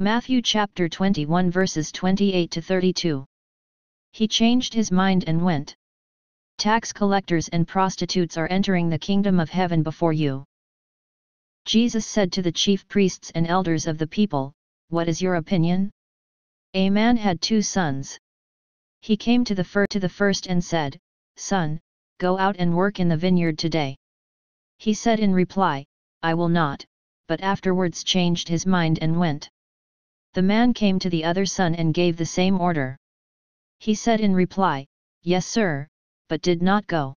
Matthew chapter 21 verses 28 to 32. He changed his mind and went. Tax collectors and prostitutes are entering the kingdom of heaven before you. Jesus said to the chief priests and elders of the people, What is your opinion? A man had two sons. He came to the, fir to the first and said, Son, go out and work in the vineyard today. He said in reply, I will not, but afterwards changed his mind and went. The man came to the other son and gave the same order. He said in reply, Yes sir, but did not go.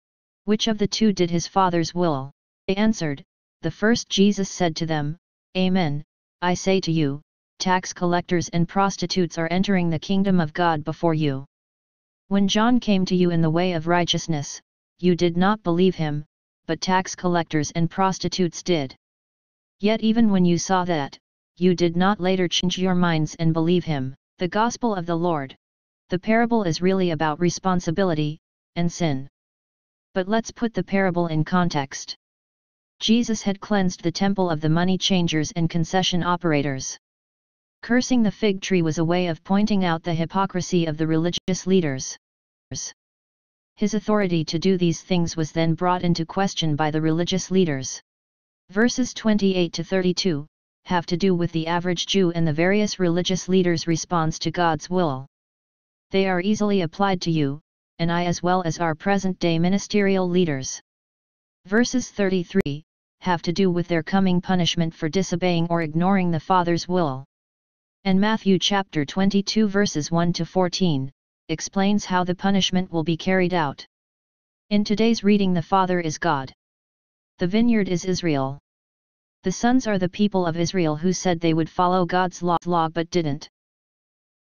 Which of the two did his father's will? They answered, The first Jesus said to them, Amen, I say to you, tax collectors and prostitutes are entering the kingdom of God before you. When John came to you in the way of righteousness, you did not believe him, but tax collectors and prostitutes did. Yet even when you saw that, you did not later change your minds and believe him. The Gospel of the Lord. The parable is really about responsibility, and sin. But let's put the parable in context. Jesus had cleansed the temple of the money changers and concession operators. Cursing the fig tree was a way of pointing out the hypocrisy of the religious leaders. His authority to do these things was then brought into question by the religious leaders. Verses 28 to 32 have to do with the average Jew and the various religious leaders' response to God's will. They are easily applied to you, and I as well as our present-day ministerial leaders. Verses 33 have to do with their coming punishment for disobeying or ignoring the Father's will. And Matthew chapter 22 verses 1 to 14 explains how the punishment will be carried out. In today's reading the Father is God. The vineyard is Israel. The sons are the people of Israel who said they would follow God's law, law but didn't.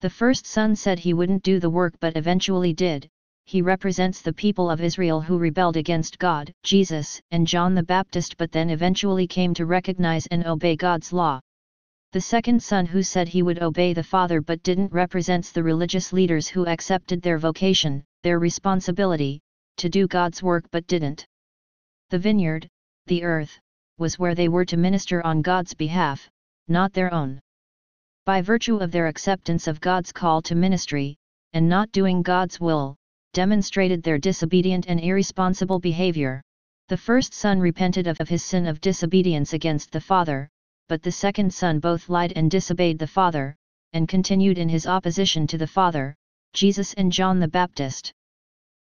The first son said he wouldn't do the work but eventually did, he represents the people of Israel who rebelled against God, Jesus, and John the Baptist but then eventually came to recognize and obey God's law. The second son who said he would obey the Father but didn't represents the religious leaders who accepted their vocation, their responsibility, to do God's work but didn't. The vineyard, the earth, was where they were to minister on God's behalf, not their own. By virtue of their acceptance of God's call to ministry, and not doing God's will, demonstrated their disobedient and irresponsible behavior. The first son repented of, of his sin of disobedience against the father, but the second son both lied and disobeyed the father, and continued in his opposition to the father, Jesus and John the Baptist.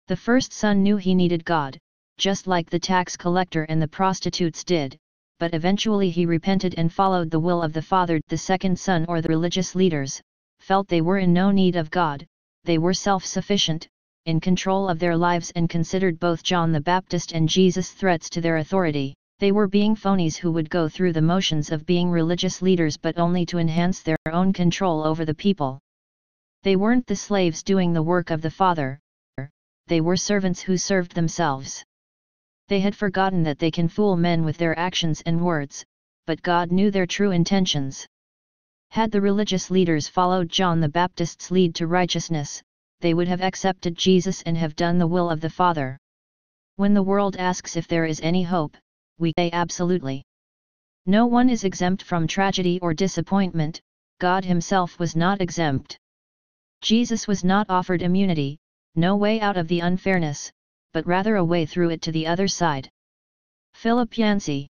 The first son knew he needed God, just like the tax collector and the prostitutes did, but eventually he repented and followed the will of the father. The second son or the religious leaders, felt they were in no need of God, they were self-sufficient, in control of their lives and considered both John the Baptist and Jesus threats to their authority. They were being phonies who would go through the motions of being religious leaders but only to enhance their own control over the people. They weren't the slaves doing the work of the Father, they were servants who served themselves. They had forgotten that they can fool men with their actions and words, but God knew their true intentions. Had the religious leaders followed John the Baptist's lead to righteousness, they would have accepted Jesus and have done the will of the Father. When the world asks if there is any hope, we say absolutely. No one is exempt from tragedy or disappointment, God Himself was not exempt. Jesus was not offered immunity, no way out of the unfairness, but rather a way through it to the other side. Philip Yancey